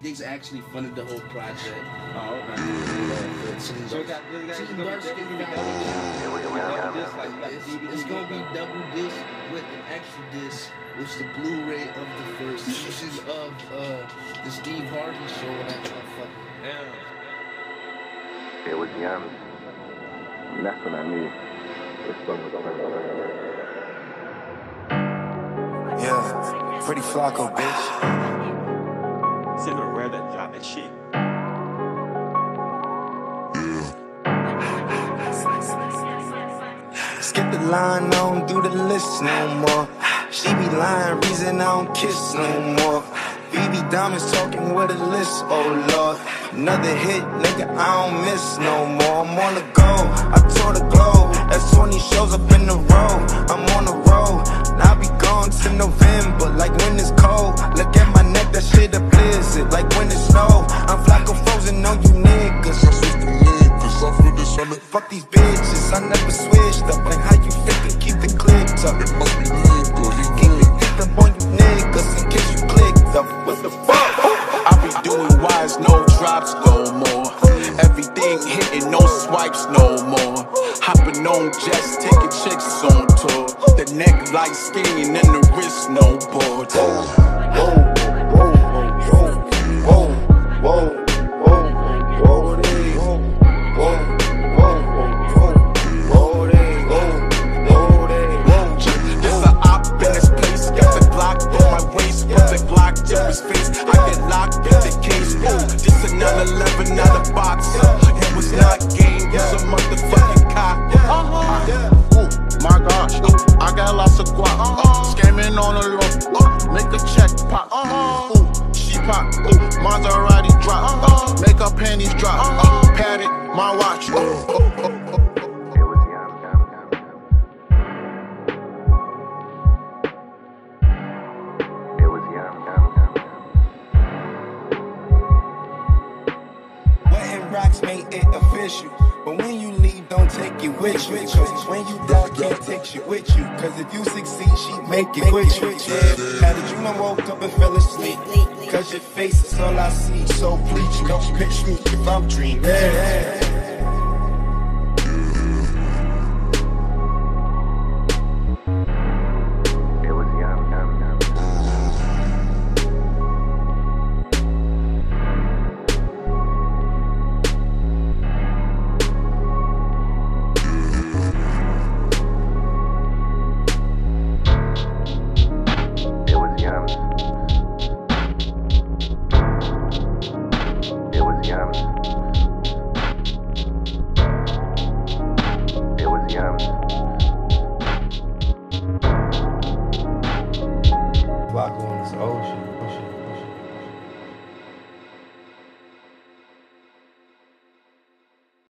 Diggs actually funded the whole project. Oh, okay. Yeah, So it got, it got, it's gonna Dark be, it's Skin gonna be double disc. Like, like It's, gonna be double disc with an extra disc, which is the Blu-ray of the first season of uh, the Steve Harvey show. And. Damn. It was yams. And that's when I knew this song was over. Yeah, pretty Flacko, bitch. Cinderella drop that shit. Skip the line, I don't do the list no more. She be lying, reason I don't kiss no more. BB Diamonds talking with a list, oh lord. Another hit, nigga, I don't miss no more. I'm on the go, I tour the globe. That's 20 shows up in a row. I'm on the road, and I'll be gone to November, like when Fuck these bitches, I never switched up. Like how you thinking, keep the clips up. It must be nigga, he keep it deep on you niggas in case you clicked up. What the fuck? I be doing wise, no drops no more. Everything hitting, no swipes no more. Hopping on jets, taking chicks on tour. The neck light skinny and the wrist no board. Waist, put the Glock to his face. I get locked in the case. Ooh, this another 11, not a boxer. It uh, was not game, it's a motherfucking cop. Uh-huh. Ooh, my gosh, ooh, I got lots of guap. Uh, uh-huh. scamming on the low, uh, make a check pop. Uh-huh. Ooh, she pop, ooh, Maserati drop. Uh, make her panties drop. Uh, pat it, my watch. Ooh, rocks made it official. But when you leave, don't take it with you. Cause when you die, can't take shit with you. Cause if you succeed, she make it with you. Yeah. Did you know woke up and fell asleep? Cause your face is all I see. So please, don't pitch me if I'm dreaming. Yeah. It